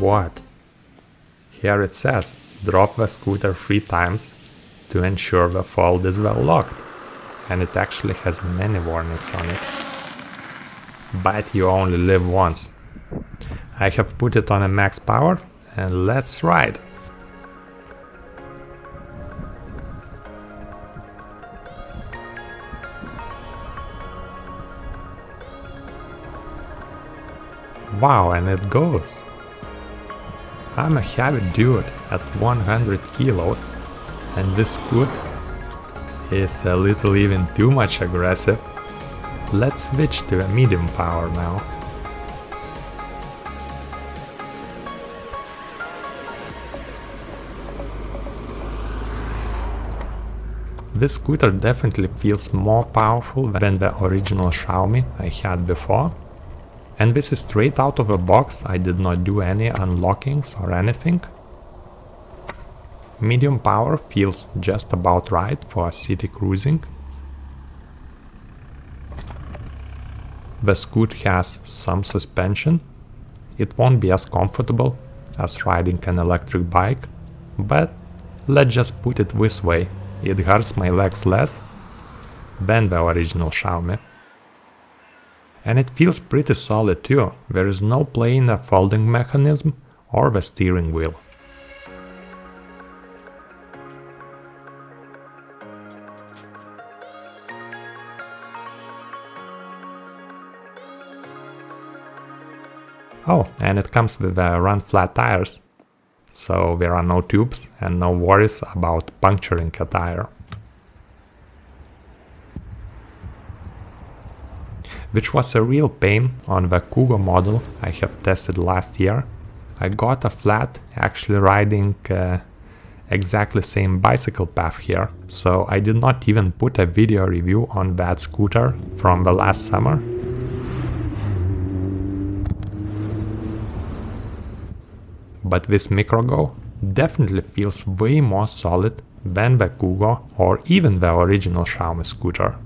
what? Here it says drop the scooter three times to ensure the fold is well locked. And it actually has many warnings on it. But you only live once. I have put it on a max power and let's ride. Wow, and it goes. I'm a heavy dude at 100 kilos and this scoot is a little even too much aggressive. Let's switch to a medium power now. This scooter definitely feels more powerful than the original Xiaomi I had before. And this is straight out of the box, I did not do any unlockings or anything. Medium power feels just about right for city cruising. The Scoot has some suspension. It won't be as comfortable as riding an electric bike, but let's just put it this way, it hurts my legs less than the original Xiaomi. And it feels pretty solid too, there is no play in the folding mechanism or the steering wheel. Oh, and it comes with the run flat tires, so there are no tubes and no worries about puncturing a tire. Which was a real pain on the Kugoo model I have tested last year. I got a flat actually riding uh, exactly same bicycle path here, so I did not even put a video review on that scooter from the last summer. But this MicroGo definitely feels way more solid than the Kugoo or even the original Xiaomi scooter.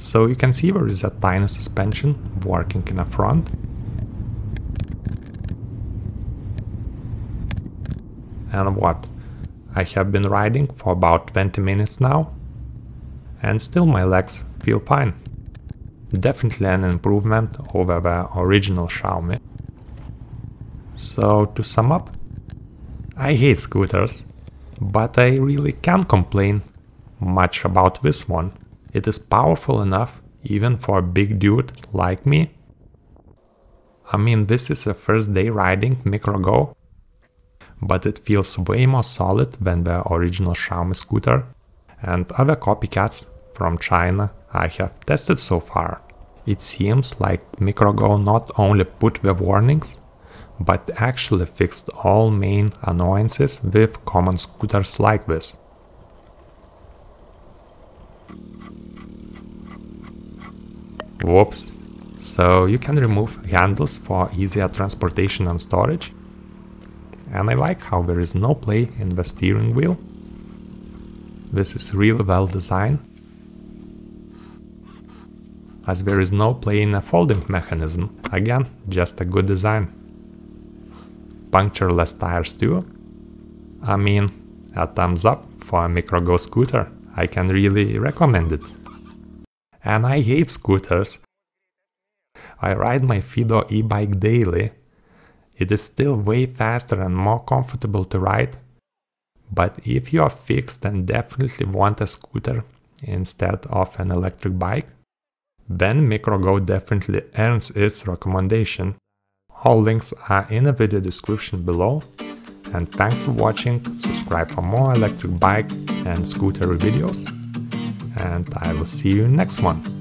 So you can see there is a tiny suspension working in the front. And what? I have been riding for about 20 minutes now and still my legs feel fine. Definitely an improvement over the original Xiaomi. So to sum up, I hate scooters, but I really can't complain much about this one. It is powerful enough even for a big dude like me. I mean, this is a first day riding MicroGo, but it feels way more solid than the original Xiaomi scooter and other copycats from China I have tested so far. It seems like MicroGo not only put the warnings, but actually fixed all main annoyances with common scooters like this. Whoops. So you can remove handles for easier transportation and storage. And I like how there is no play in the steering wheel. This is really well designed. As there is no play in a folding mechanism, again, just a good design. Punctureless tires too. I mean, a thumbs up for a MicroGo scooter. I can really recommend it and I hate scooters. I ride my Fiido e-bike daily. It is still way faster and more comfortable to ride. But if you are fixed and definitely want a scooter instead of an electric bike, then MicroGo definitely earns its recommendation. All links are in the video description below. And thanks for watching, subscribe for more electric bike and scooter videos and I will see you next one.